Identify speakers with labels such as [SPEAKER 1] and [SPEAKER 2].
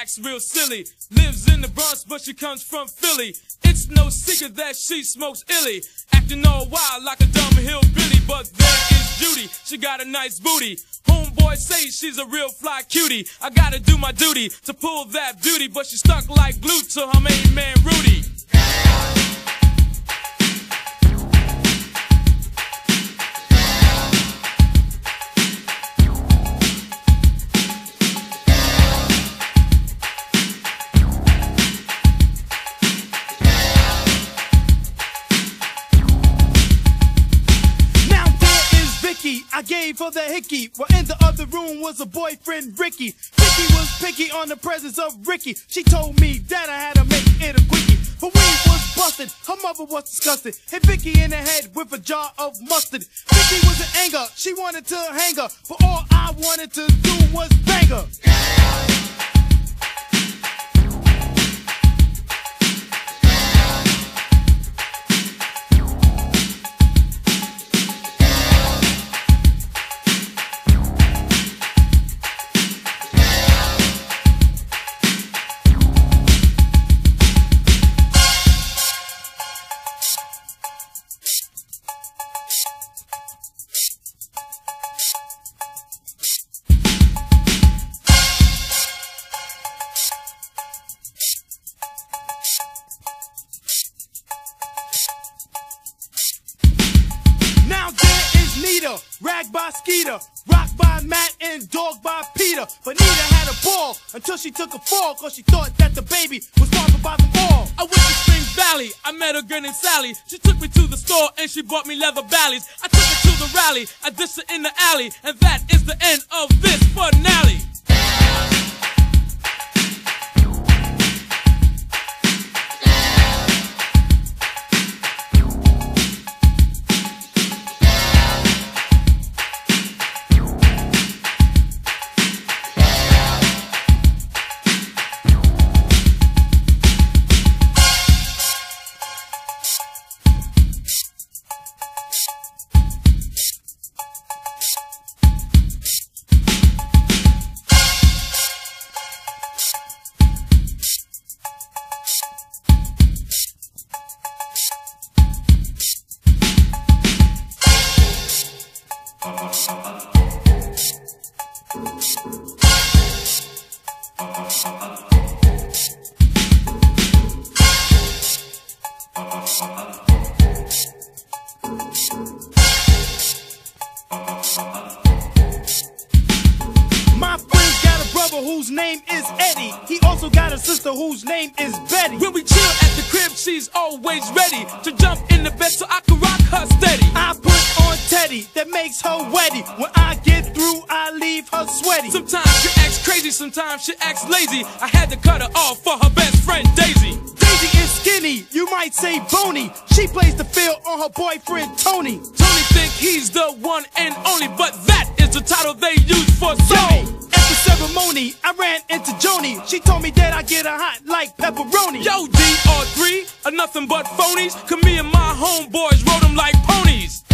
[SPEAKER 1] acts real silly. Lives in the Bronx, but she comes from Philly. It's no secret that she smokes illy. Acting all wild like a dumb hillbilly, but there is Judy. She got a nice booty. Homeboy say she's a real fly cutie. I gotta do my duty to pull that beauty, but she stuck like glue to her main man Rudy.
[SPEAKER 2] I gave her the hickey. While in the other room was a boyfriend, Ricky. Vicky was picky on the presence of Ricky. She told me that I had to make it a quickie. Her weed was busted. Her mother was disgusted. Hit Vicky in the head with a jar of mustard. Vicky was in anger. She wanted to hang her. But all I wanted to do was bang her. Nita, rag by Skeeter, rock by Matt, and dog by Peter. But Nita had a ball until she took a fall, cause she thought that the baby was fathered by the ball.
[SPEAKER 1] I went to Spring Valley. I met a girl named Sally. She took me to the store and she bought me leather Ballys. I took her to the rally. I dissed her in the alley. And that is the end of this finale.
[SPEAKER 2] Whose name is Eddie. He also got a sister whose name is Betty.
[SPEAKER 1] When we chill at the crib, she's always ready to jump in the bed so I can rock her steady.
[SPEAKER 2] I that makes her wetty. When I get through, I leave her sweaty.
[SPEAKER 1] Sometimes she acts crazy, sometimes she acts lazy. I had to cut her off for her best friend Daisy.
[SPEAKER 2] Daisy is skinny, you might say bony. She plays the field on her boyfriend Tony.
[SPEAKER 1] Tony think he's the one and only, but that is the title they use for Sony.
[SPEAKER 2] at the ceremony, I ran into Joni. She told me that I get her hot like pepperoni.
[SPEAKER 1] Yo, D or three are nothing but phonies. Cause me and my homeboys rode them like ponies.